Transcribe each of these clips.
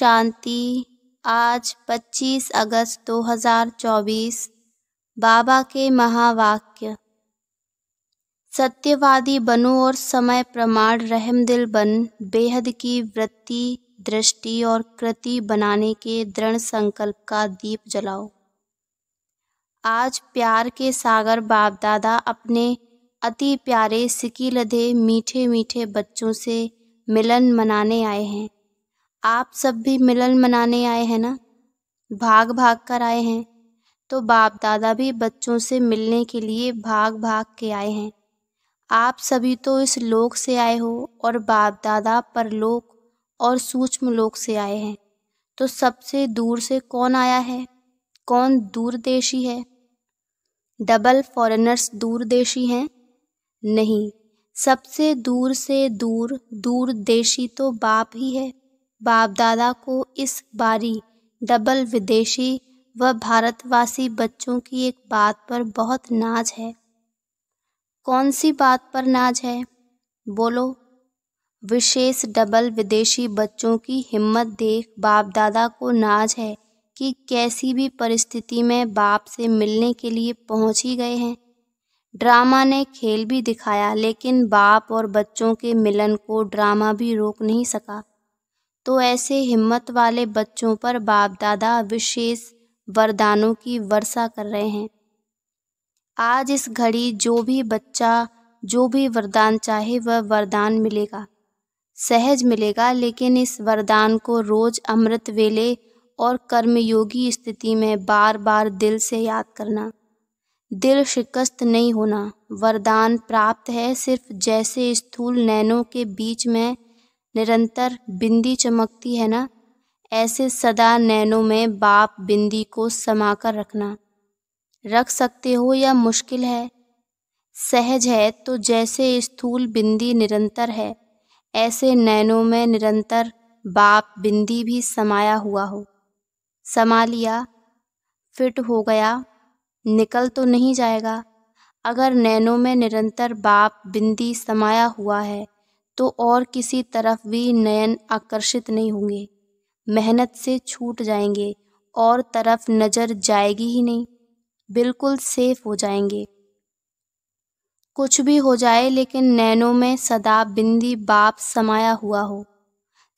शांति। आज 25 अगस्त 2024 बाबा के महावाक्य। सत्यवादी बनो और समय प्रमाण रहमदिल बन, बेहद की वृत्ति, दृष्टि और कृति बनाने के दृढ़ संकल्प का दीप जलाओ। आज प्यार के सागर बाप दादा अपने अति प्यारे सिकी लधे मीठे मीठे बच्चों से मिलन मनाने आए हैं। आप सब भी मिलन मनाने आए हैं ना? भाग भाग कर आए हैं। तो बाप दादा भी बच्चों से मिलने के लिए भाग भाग के आए हैं। आप सभी तो इस लोक से आए हो और बाप दादा परलोक और सूक्ष्म लोक से आए हैं। तो सबसे दूर से कौन आया है? कौन दूरदेशी है? डबल फॉरेनर्स दूरदेशी हैं? नहीं, सबसे दूर से दूर दूरदेशी तो बाप ही है। बाप दादा को इस बारी डबल विदेशी व भारतवासी बच्चों की एक बात पर बहुत नाज है। कौन सी बात पर नाज है? बोलो। विशेष डबल विदेशी बच्चों की हिम्मत देख बाप दादा को नाज है कि कैसी भी परिस्थिति में बाप से मिलने के लिए पहुँच ही गए हैं। ड्रामा ने खेल भी दिखाया, लेकिन बाप और बच्चों के मिलन को ड्रामा भी रोक नहीं सका। तो ऐसे हिम्मत वाले बच्चों पर बाप दादा विशेष वरदानों की वर्षा कर रहे हैं। आज इस घड़ी जो भी बच्चा, जो भी वरदान चाहे वह वरदान मिलेगा, सहज मिलेगा, लेकिन इस वरदान को रोज अमृत वेले और कर्मयोगी स्थिति में बार बार दिल से याद करना। दिल शिकस्त नहीं होना, वरदान प्राप्त है सिर्फ़ जैसे स्थूल नैनों के बीच में निरंतर बिंदी चमकती है ना? ऐसे सदा नैनों में बाप बिंदी को समा कर रखना। रख सकते हो या मुश्किल है? सहज है तो जैसे स्थूल बिंदी निरंतर है, ऐसे नैनों में निरंतर बाप बिंदी भी समाया हुआ हो। समा लिया, फिट हो गया, निकल तो नहीं जाएगा। अगर नैनों में निरंतर बाप बिंदी समाया हुआ है तो और किसी तरफ़ भी नयन आकर्षित नहीं होंगे। मेहनत से छूट जाएँगे और तरफ़ नज़र जाएगी ही नहीं। बिल्कुल सेफ़ हो जाएँगे। कुछ भी हो जाए लेकिन नैनों में सदा बिंदी बाप समाया हुआ हो।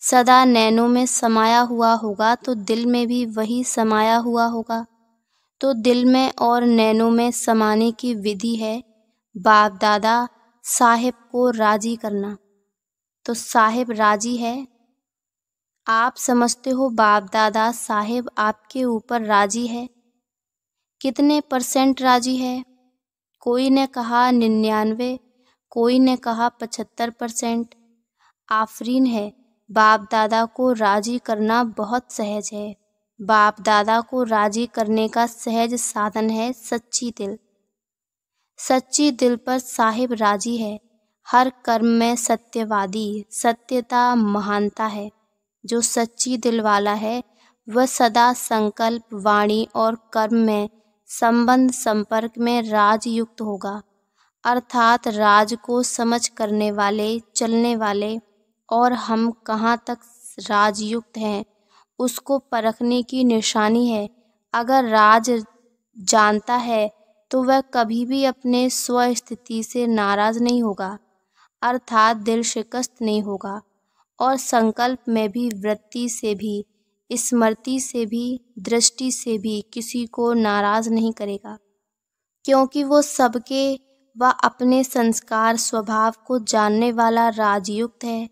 सदा नैनों में समाया हुआ होगा तो दिल में भी वही समाया हुआ होगा। तो दिल में और नैनों में समाने की विधि है। बाप दादा, साहिब को राज़ी करना। तो साहिब राज़ी है। आप समझते हो बाप दादा साहिब आपके ऊपर राज़ी है। कितने परसेंट राज़ी है? कोई ने कहा निन्यानवे, कोई ने कहा पचहत्तर परसेंट। आफरीन है, बाप दादा को राज़ी करना बहुत सहज है। बाप दादा को राज़ी करने का सहज साधन है सच्ची दिल। सच्ची दिल पर साहिब राज़ी है। हर कर्म में सत्यवादी, सत्यता महानता है। जो सच्ची दिल वाला है, वह सदा संकल्प, वाणी और कर्म में संबंध, संपर्क में राजयुक्त होगा। अर्थात राज को समझ करने वाले, चलने वाले और हम कहाँ तक राजयुक्त हैं, उसको परखने की निशानी है। अगर राज जानता है तो वह कभी भी अपने स्वस्थिति से नाराज़ नहीं होगा। अर्थात दिल शिकस्त नहीं होगा और संकल्प में भी, वृत्ति से भी, स्मृति से भी, दृष्टि से भी किसी को नाराज़ नहीं करेगा। क्योंकि वो सबके व अपने संस्कार स्वभाव को जानने वाला राजयुक्त है।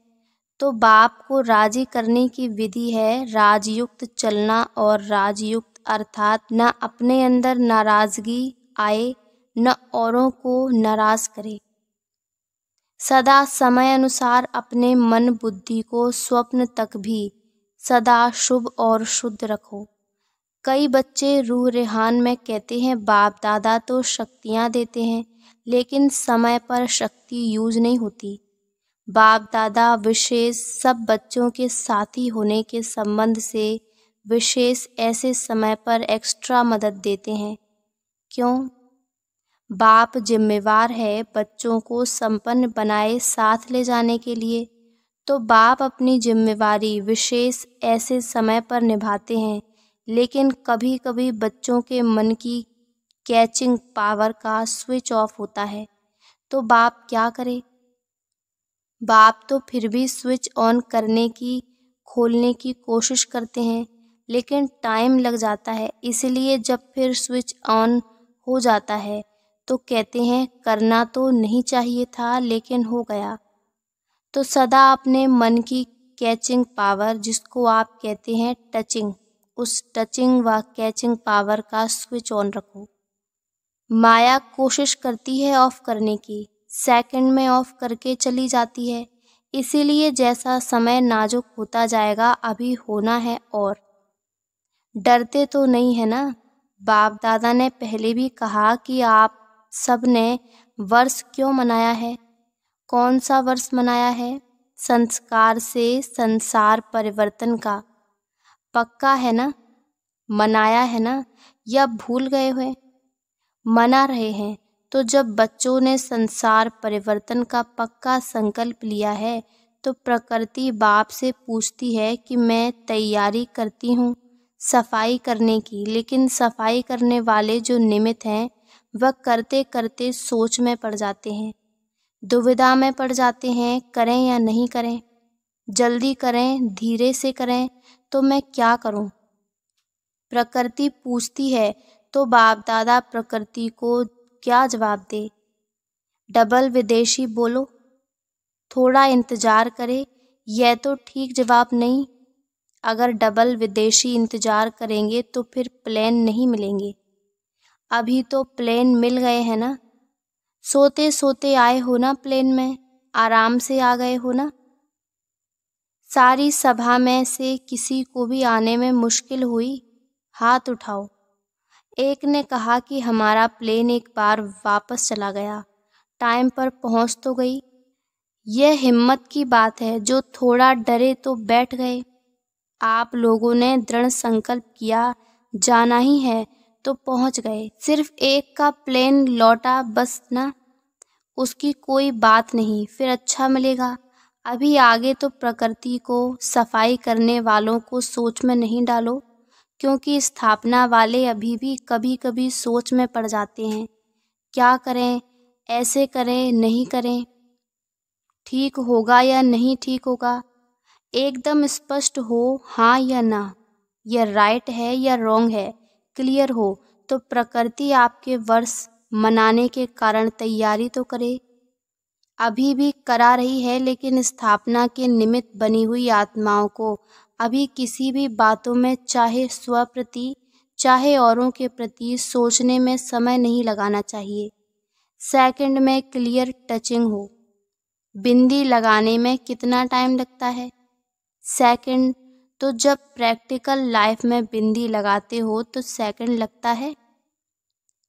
तो बाप को राज़ी करने की विधि है राजयुक्त चलना और राजयुक्त अर्थात न अपने अंदर नाराज़गी आए, न औरों को नाराज़ करे। सदा समय अनुसार अपने मन बुद्धि को स्वप्न तक भी सदा शुभ और शुद्ध रखो। कई बच्चे रूह रेहान में कहते हैं, बाप दादा तो शक्तियाँ देते हैं, लेकिन समय पर शक्ति यूज़ नहीं होती। बाप दादा विशेष सब बच्चों के साथी होने के संबंध से विशेष ऐसे समय पर एक्स्ट्रा मदद देते हैं। क्यों? बाप जिम्मेवार है बच्चों को संपन्न बनाए साथ ले जाने के लिए तो बाप अपनी जिम्मेवारी विशेष ऐसे समय पर निभाते हैं, लेकिन कभी कभी बच्चों के मन की कैचिंग पावर का स्विच ऑफ़ होता है। तो बाप क्या करे? बाप तो फिर भी स्विच ऑन करने की, खोलने की कोशिश करते हैं, लेकिन टाइम लग जाता है, इसलिए जब फिर स्विच ऑन हो जाता है तो कहते हैं, करना तो नहीं चाहिए था, लेकिन हो गया। तो सदा अपने मन की कैचिंग पावर जिसको आप कहते हैं टचिंग उस टचिंग व कैचिंग पावर का स्विच ऑन रखो। माया कोशिश करती है ऑफ़ करने की सेकंड में ऑफ़ करके चली जाती है। इसीलिए जैसा समय नाजुक होता जाएगा, अभी होना है और। डरते तो नहीं है ना? बाप दादा ने पहले भी कहा कि आप सबने वर्ष क्यों मनाया है? कौन सा वर्ष मनाया है? संस्कार से संसार परिवर्तन का। पक्का है ना? मनाया है ना? या भूल गए हुए? मना रहे हैं तो जब बच्चों ने संसार परिवर्तन का पक्का संकल्प लिया है तो प्रकृति बाप से पूछती है कि मैं तैयारी करती हूँ सफ़ाई करने की, लेकिन सफ़ाई करने वाले जो निमित्त हैं वह करते करते सोच में पड़ जाते हैं, दुविधा में पड़ जाते हैं, करें या नहीं करें, जल्दी करें, धीरे से करें तो मैं क्या करूँ? प्रकृति पूछती है तो बाप दादा प्रकृति को क्या जवाब दे? डबल विदेशी बोलो, थोड़ा इंतज़ार करे, यह तो ठीक जवाब नहीं। अगर डबल विदेशी इंतज़ार करेंगे तो फिर प्लान नहीं मिलेंगे। अभी तो प्लेन मिल गए हैं ना। सोते सोते आए हो ना प्लेन में, आराम से आ गए हो ना। सारी सभा में से किसी को भी आने में मुश्किल हुई, हाथ उठाओ। एक ने कहा कि हमारा प्लेन एक बार वापस चला गया। टाइम पर पहुँच तो गई। यह हिम्मत की बात है, जो थोड़ा डरे तो बैठ गए। आप लोगों ने दृढ़ संकल्प किया, जाना ही है। तो पहुँच गए। सिर्फ़ एक का प्लेन लौटा, बस ना। उसकी कोई बात नहीं, फिर अच्छा मिलेगा। अभी आगे तो प्रकृति को सफ़ाई करने वालों को सोच में नहीं डालो, क्योंकि स्थापना वाले अभी भी कभी कभी सोच में पड़ जाते हैं। क्या करें? ऐसे करें, नहीं करें। ठीक होगा या नहीं ठीक होगा? एकदम स्पष्ट हो हाँ या ना? यह राइट है या रॉन्ग है? क्लियर हो तो प्रकृति आपके वर्ष मनाने के कारण तैयारी तो करे। अभी भी करा रही है, लेकिन स्थापना के निमित्त बनी हुई आत्माओं को अभी किसी भी बातों में चाहे स्व प्रति चाहे औरों के प्रति सोचने में समय नहीं लगाना चाहिए। सेकंड में क्लियर टचिंग हो। बिंदी लगाने में कितना टाइम लगता है? सेकंड तो जब प्रैक्टिकल लाइफ में बिंदी लगाते हो तो सेकंड लगता है?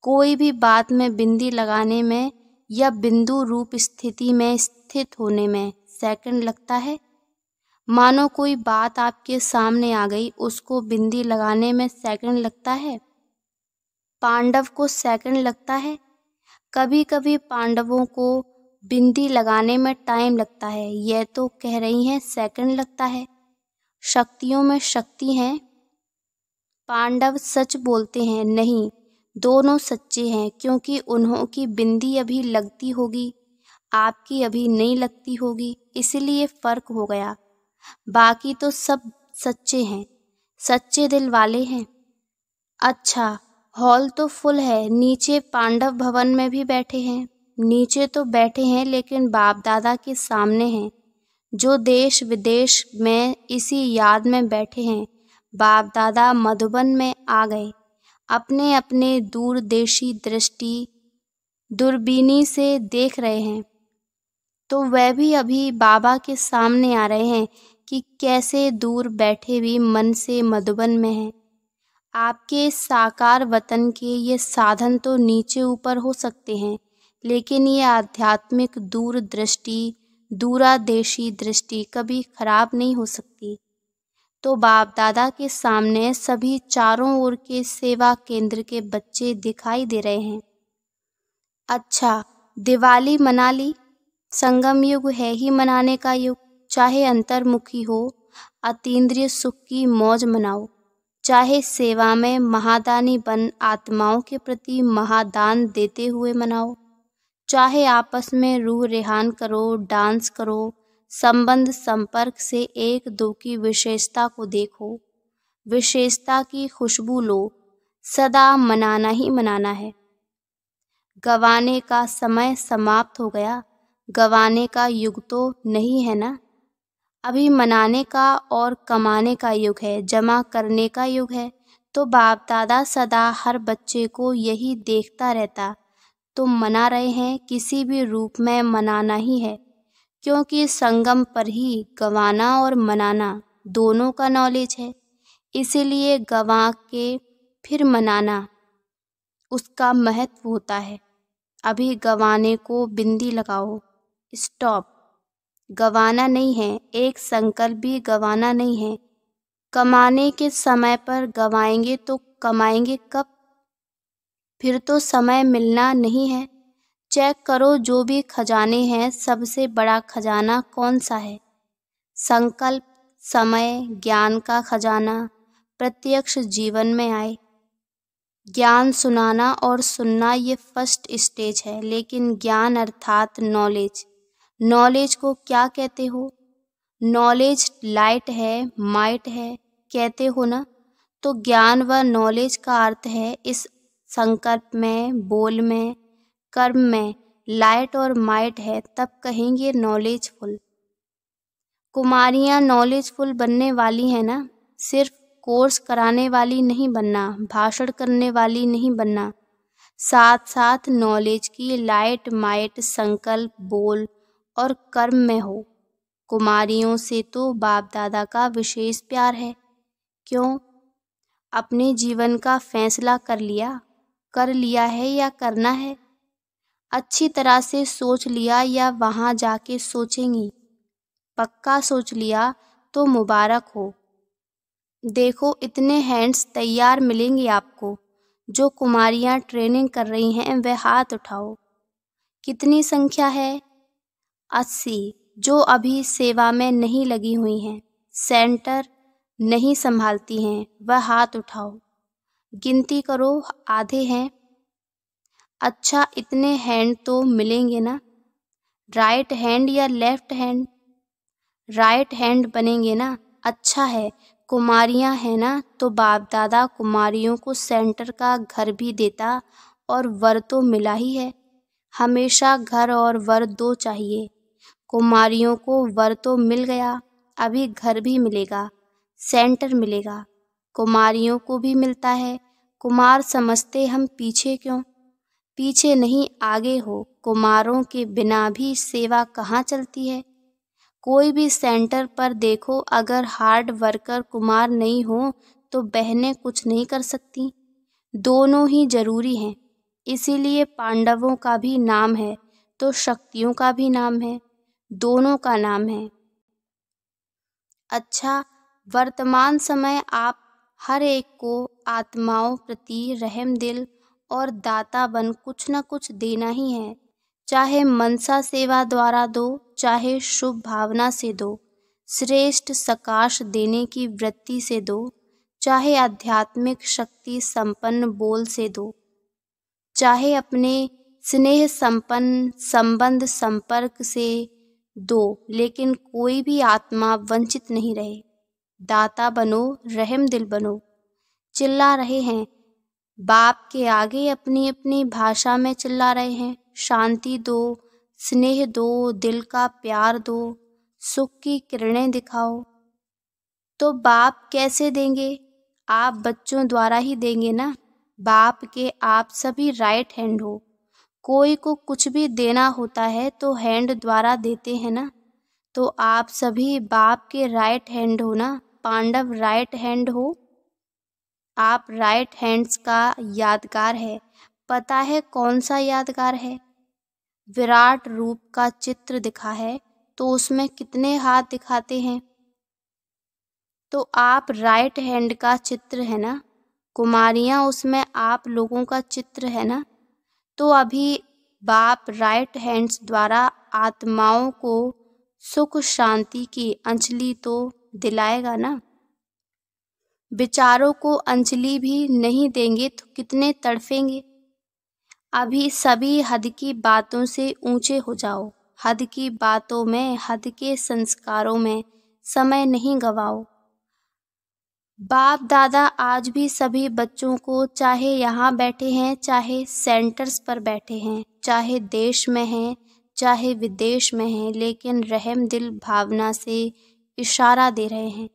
कोई भी बात में बिंदी लगाने में या बिंदु रूप स्थिति में स्थित होने में सेकंड लगता है? मानो कोई बात आपके सामने आ गई, उसको बिंदी लगाने में सेकंड लगता है? पांडव को सेकंड लगता है? कभी कभी पांडवों को बिंदी लगाने में टाइम लगता है। यह तो कह रही हैं सेकंड लगता है। शक्तियों में शक्ति हैं। पांडव सच बोलते हैं, नहीं, दोनों सच्चे हैं, क्योंकि उन्हों की बिंदी अभी लगती होगी, आपकी अभी नहीं लगती होगी, इसलिए फ़र्क हो गया। बाकी तो सब सच्चे हैं, सच्चे दिल वाले हैं। अच्छा हॉल तो फुल है, नीचे पांडव भवन में भी बैठे हैं। नीचे तो बैठे हैं, लेकिन बाप दादा के सामने हैं। जो देश विदेश में इसी याद में बैठे हैं, बाप दादा मधुबन में आ गए। अपने अपने दूरदेशी दृष्टि दूरबीनी से देख रहे हैं। तो वह भी अभी बाबा के सामने आ रहे हैं कि कैसे दूर बैठे भी मन से मधुबन में हैं। आपके साकार वतन के ये साधन तो नीचे ऊपर हो सकते हैं, लेकिन ये आध्यात्मिक दूरदृष्टि दूरादेशी दृष्टि कभी खराब नहीं हो सकती। तो बाप दादा के सामने सभी चारों ओर के सेवा केंद्र के बच्चे दिखाई दे रहे हैं। अच्छा दिवाली मना ली संगम युग है ही मनाने का युग। चाहे अंतर्मुखी हो, अतीन्द्रिय सुख की मौज मनाओ। चाहे सेवा में महादानी बन आत्माओं के प्रति महादान देते हुए मनाओ। चाहे आपस में रूह रेहान करो, डांस करो, संबंध संपर्क से एक दो की विशेषता को देखो। विशेषता की खुशबू लो। सदा मनाना ही मनाना है। गवाने का समय समाप्त हो गया। गवाने का युग तो नहीं है ना? अभी मनाने का और कमाने का युग है। जमा करने का युग है। तो बाप दादा सदा हर बच्चे को यही देखता रहता। तो मना रहे हैं, किसी भी रूप में मनाना ही है। क्योंकि संगम पर ही गवाना और मनाना दोनों का नॉलेज है। इसीलिए गवा के फिर मनाना उसका महत्व होता है। अभी गवाने को बिंदी लगाओ। स्टॉप गवाना नहीं है, एक संकल्प भी गवाना नहीं है। कमाने के समय पर गवाएँगे तो कमाएँगे कब? फिर तो समय मिलना नहीं है। चेक करो जो भी खजाने हैं, सबसे बड़ा खजाना कौन सा है? संकल्प, समय, ज्ञान का खजाना, प्रत्यक्ष जीवन में आए। ज्ञान सुनाना और सुनना ये फ़र्स्ट स्टेज है, लेकिन ज्ञान अर्थात नॉलेज नॉलेज को क्या कहते हो? नॉलेज लाइट है माइट है, कहते हो ना? तो ज्ञान व नॉलेज का अर्थ है इस संकल्प में, बोल में, कर्म में लाइट और माइट है, तब कहेंगे नॉलेजफुल कुमारियाँ नॉलेजफुल बनने वाली हैं ना? सिर्फ़ कोर्स कराने वाली नहीं बनना, भाषण करने वाली नहीं बनना. साथ साथ नॉलेज की लाइट, माइट, संकल्प, बोल और कर्म में हो. कुमारियों से तो बाप दादा का विशेष प्यार है. क्यों? अपने जीवन का फैसला कर लिया। कर लिया है या करना है? अच्छी तरह से सोच लिया या वहाँ जाके सोचेंगी? पक्का सोच लिया तो मुबारक हो। देखो, इतने हैंड्स तैयार मिलेंगे आपको। जो कुमारियाँ ट्रेनिंग कर रही हैं, वह हाथ उठाओ। कितनी संख्या है? अस्सी। जो अभी सेवा में नहीं लगी हुई हैं सेंटर नहीं संभालती हैं, वह हाथ उठाओ। गिनती करो, आधे हैं। अच्छा इतने हैंड तो मिलेंगे ना? राइट हैंड या लेफ़्ट हैंड राइट हैंड बनेंगे ना? अच्छा है, कुमारियाँ हैं ना तो बाप दादा कुमारियों को सेंटर का घर भी देता और वर तो मिला ही है। हमेशा घर और वर दो चाहिए। कुमारियों को वर तो मिल गया, अभी घर भी मिलेगा सेंटर मिलेगा। कुमारियों को भी मिलता है। कुमार समझते हम पीछे क्यों? पीछे नहीं, आगे हो। कुमारों के बिना भी सेवा कहाँ चलती है? कोई भी सेंटर पर देखो, अगर हार्ड वर्कर कुमार नहीं हो तो बहनें कुछ नहीं कर सकती। दोनों ही ज़रूरी हैं। इसीलिए पांडवों का भी नाम है तो शक्तियों का भी नाम है। दोनों का नाम है। अच्छा वर्तमान समय आप हर एक को आत्माओं प्रति रहम दिल और दाता बन कुछ न कुछ देना ही है। चाहे मनसा सेवा द्वारा दो, चाहे शुभ भावना से दो, श्रेष्ठ सकाश देने की वृत्ति से दो, चाहे आध्यात्मिक शक्ति संपन्न बोल से दो, चाहे अपने स्नेह संपन्न संबंध संपर्क से दो, लेकिन कोई भी आत्मा वंचित नहीं रहे। दाता बनो, रहम दिल बनो। चिल्ला रहे हैं। बाप के आगे अपनी अपनी भाषा में चिल्ला रहे हैं। शांति दो, स्नेह दो, दिल का प्यार दो, सुख की किरणें दिखाओ। तो बाप कैसे देंगे? आप बच्चों द्वारा ही देंगे ना? बाप के आप सभी राइट हैंड हो। कोई को कुछ भी देना होता है तो हैंड द्वारा देते हैं ना? तो आप सभी बाप के राइट हैंड हो ना? पांडव राइट हैंड हो। आप राइट हैंड्स का यादगार है। पता है कौन सा यादगार है? विराट रूप का चित्र दिखा है तो उसमें कितने हाथ दिखाते हैं? तो आप राइट हैंड का चित्र है ना? कुमारियाँ, उसमें आप लोगों का चित्र है ना? तो अभी बाप राइट हैंड्स द्वारा आत्माओं को सुख शांति की अंजलि तो दिलाएगा ना? विचारों को अंजलि भी नहीं देंगे तो कितने तड़फेंगे? अभी सभी हद की बातों से ऊँचे हो जाओ। हद की बातों में, हद के संस्कारों में समय नहीं गवाओ। बाप दादा आज भी सभी बच्चों को चाहे यहाँ बैठे हैं, चाहे सेंटर्स पर बैठे हैं, चाहे देश में हैं, चाहे विदेश में हैं, लेकिन रहम दिल भावना से इशारा दे रहे हैं।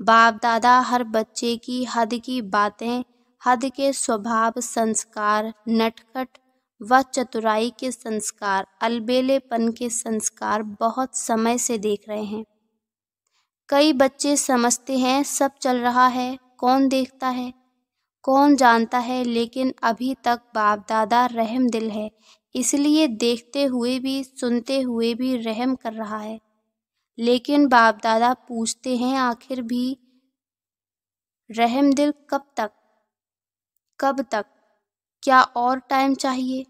बाप दादा, हर बच्चे की हद की बातें, हद के स्वभाव, संस्कार, नटखट व चतुराई के संस्कार, अलबेलेपन के संस्कार बहुत समय से देख रहे हैं। कई बच्चे समझते हैं, सब चल रहा है, कौन देखता है, कौन जानता है, लेकिन अभी तक बाप दादा रहम दिल है, इसलिए देखते हुए भी, सुनते हुए भी रहम कर रहा है। लेकिन बाप दादा पूछते हैं, आखिर भी रहम दिल कब तक? कब तक? क्या और टाइम चाहिए?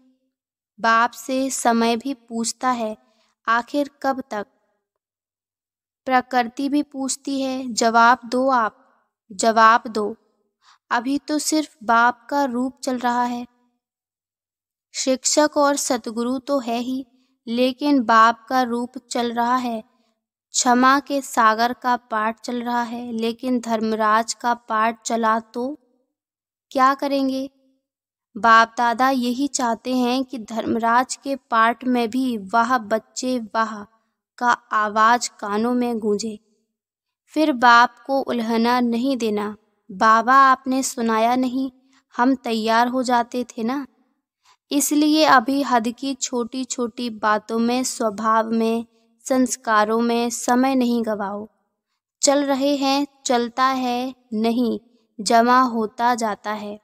बाप से समय भी पूछता है, आखिर कब तक? प्रकृति भी पूछती है, जवाब दो आप, जवाब दो। अभी तो सिर्फ़ बाप का रूप चल रहा है। शिक्षक और सतगुरु तो है ही, लेकिन बाप का रूप चल रहा है। क्षमा के सागर का पाठ चल रहा है, लेकिन धर्मराज का पाठ चला तो क्या करेंगे? बाप दादा यही चाहते हैं कि धर्मराज के पाठ में भी वह बच्चे वाह का आवाज़ कानों में गूंजे। फिर बाप को उल्हना नहीं देना। बाबा आपने सुनाया नहीं, हम तैयार हो जाते थे ना? इसलिए अभी हद की छोटी छोटी बातों में, स्वभाव में संस्कारों में समय नहीं गवाओ। चल रहे हैं, चलता है, नहीं, जमा होता जाता है।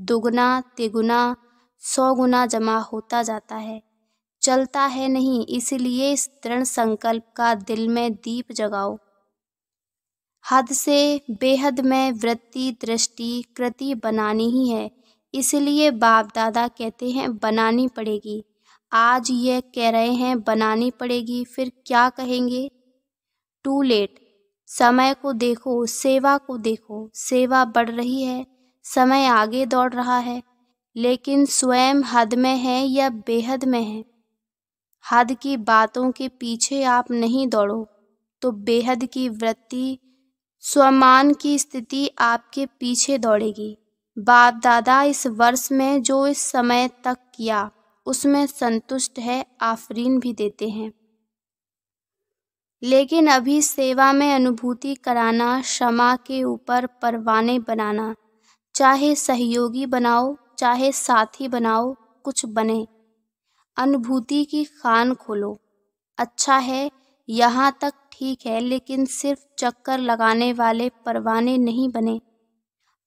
दुगना, तिगुना सौ गुना जमा होता जाता है। चलता है नहीं, इसलिए इस दृढ़ संकल्प का दिल में दीप जगाओ। हद से बेहद में वृत्ति, दृष्टि, कृति बनानी ही है, इसलिए बाप दादा कहते हैं, बनानी पड़ेगी। आज ये कह रहे हैं, बनानी पड़ेगी, फिर क्या कहेंगे? टू लेट समय को देखो, सेवा को देखो। सेवा बढ़ रही है, समय आगे दौड़ रहा है, लेकिन स्वयं हद में है या बेहद में है? हद की बातों के पीछे आप नहीं दौड़ो तो बेहद की वृत्ति, स्वमान की स्थिति आपके पीछे दौड़ेगी। बाप दादा इस वर्ष में जो इस समय तक किया उसमें संतुष्ट है, आफरीन भी देते हैं। लेकिन अभी सेवा में अनुभूति कराना, क्षमा के ऊपर परवाने बनाना, चाहे सहयोगी बनाओ, चाहे साथी बनाओ, कुछ बने। अनुभूति की खान खोलो। अच्छा है, यहाँ तक ठीक है, लेकिन सिर्फ़ चक्कर लगाने वाले परवाने नहीं बने।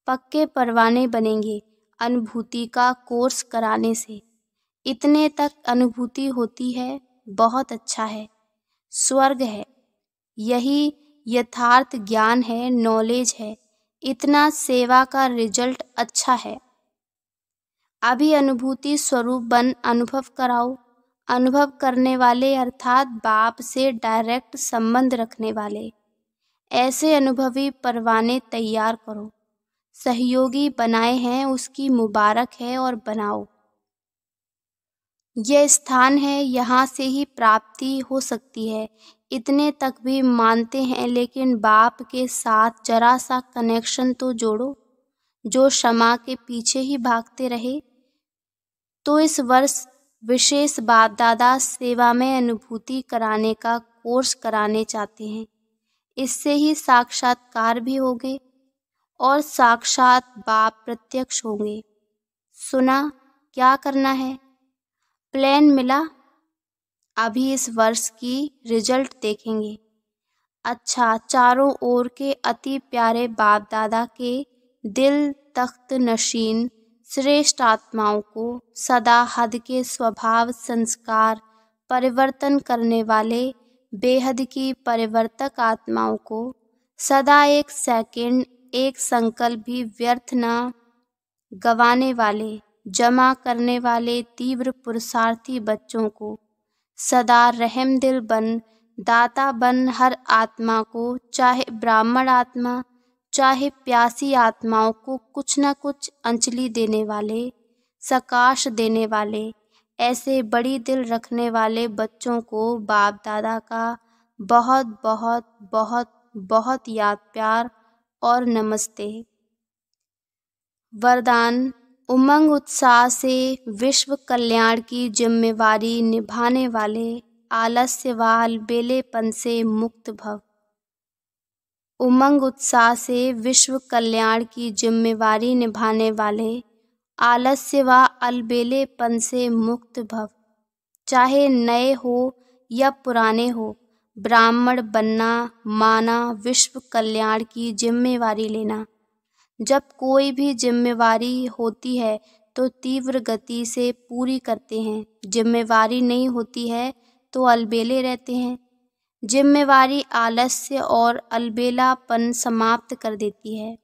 पक्के परवाने बनेंगे अनुभूति का कोर्स कराने से। इतने तक अनुभूति होती है, बहुत अच्छा है। स्वर्ग है। यही यथार्थ ज्ञान है नॉलेज है। इतना सेवा का रिज़ल्ट अच्छा है। अभी अनुभूति स्वरूप बन अनुभव कराओ। अनुभव करने वाले अर्थात बाप से डायरेक्ट संबंध रखने वाले। ऐसे अनुभवी परवाने तैयार करो। सहयोगी बनाए हैं, उसकी मुबारक है और बनाओ। यह स्थान है, यहाँ से ही प्राप्ति हो सकती है। इतने तक भी मानते हैं, लेकिन बाप के साथ जरा सा कनेक्शन तो जोड़ो। जो क्षमा के पीछे ही भागते रहे तो इस वर्ष विशेष बाप दादा सेवा में अनुभूति कराने का कोर्स कराने चाहते हैं। इससे ही साक्षात्कार भी होंगे और साक्षात बाप प्रत्यक्ष होंगे। सुना, क्या करना है? प्लान मिला। अभी इस वर्ष की रिज़ल्ट देखेंगे। अच्छा चारों ओर के अति प्यारे बाप दादा के दिल तख्त नशीन, श्रेष्ठ आत्माओं को सदा हद के स्वभाव संस्कार परिवर्तन करने वाले, बेहद की परिवर्तक आत्माओं को सदा एक सेकंड, एक संकल्प भी व्यर्थ न गवाने वाले। जमा करने वाले तीव्र पुरुषार्थी बच्चों को। सदा रहम दिल बन, दाता बन हर आत्मा को, चाहे ब्राह्मण आत्मा, चाहे प्यासी आत्माओं को कुछ न कुछ अंजलि देने वाले, सकाश देने वाले, ऐसे बड़ी दिल रखने वाले बच्चों को बाप दादा का बहुत बहुत बहुत बहुत याद प्यार और नमस्ते। वरदान उमंग उत्साह से विश्व कल्याण की जिम्मेवारी निभाने वाले आलस्य व अलबेलेपन से मुक्त भव। उमंग उत्साह से विश्व कल्याण की जिम्मेवारी निभाने वाले आलस्य व अलबेलेपन से मुक्त भव। चाहे नए हो या पुराने हो, ब्राह्मण बनना, माना विश्व कल्याण की जिम्मेवारी लेना। जब कोई भी जिम्मेवारी होती है तो तीव्र गति से पूरी करते हैं। जिम्मेवारी नहीं होती है तो अलबेले रहते हैं। जिम्मेवारी आलस्य और अलबेलापन समाप्त कर देती है।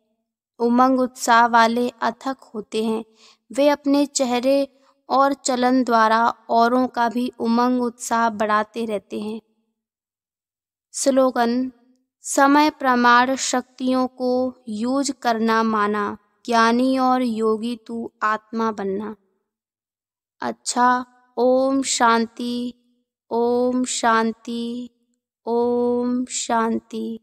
उमंग उत्साह वाले अथक होते हैं। वे अपने चेहरे और चलन द्वारा औरों का भी उमंग उत्साह बढ़ाते रहते हैं। स्लोगन समय प्रमाण शक्तियों को यूज़ करना माना, ज्ञानी और योगी तू आत्मा बनना। अच्छा ओम शांति ओम शांति ओम शांति।